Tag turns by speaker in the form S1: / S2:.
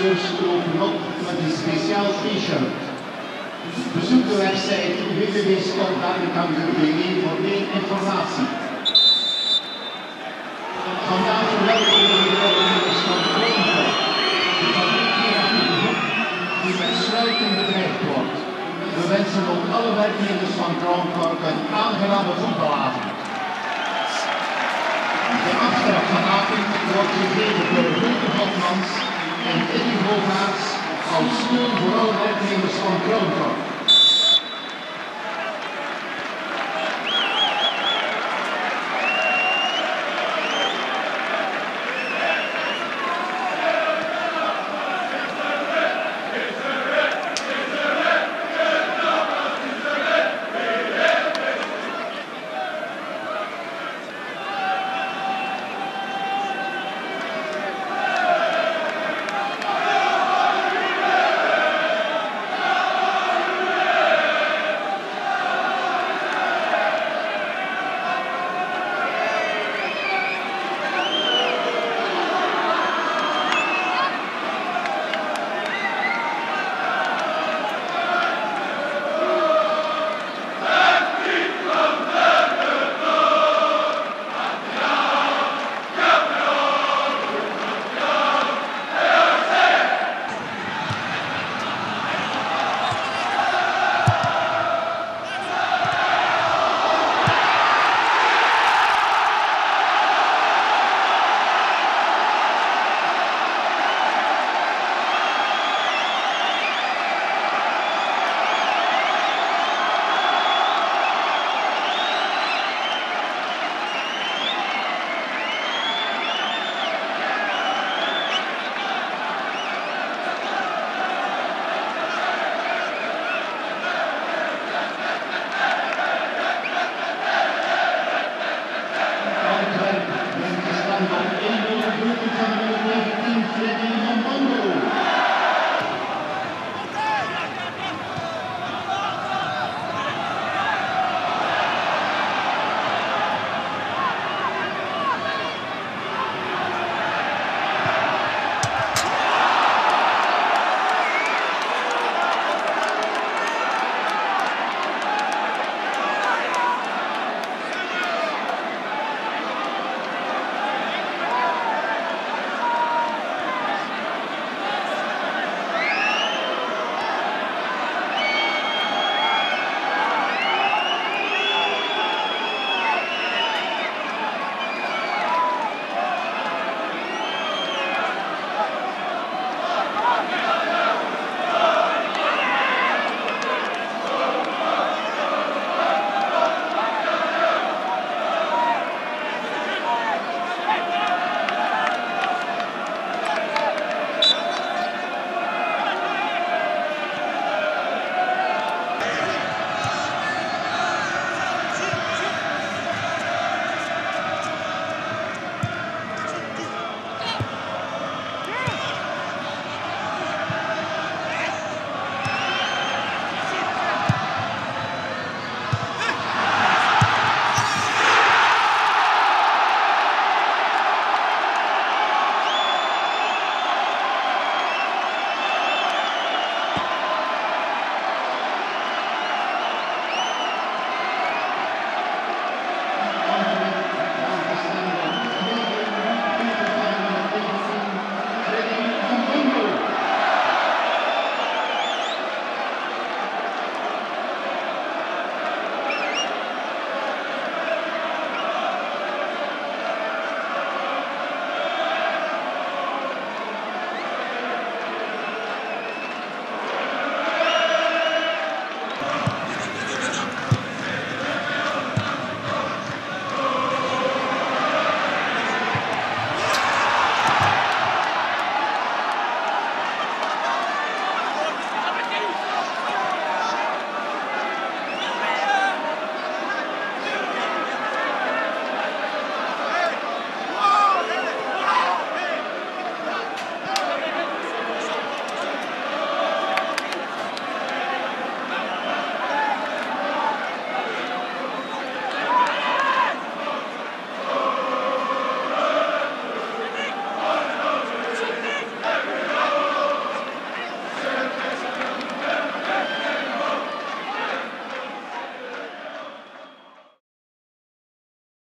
S1: deelnemers lopen op met een speciaal t-shirt. Bezoek de website www.sportdagenkamp.be voor meer informatie. Vandaag verwelkomen we de deelnemers van Kronenburg, de fabriek hier aan de hoek, die met sluiting bedreigd wordt. We wensen ook alle werknemers van Kronenburg een aangename voetbalavond. De aftrap vanavond wordt gegeven door Hulke Hotmans als steun voor alle werknemers van Kronenburg.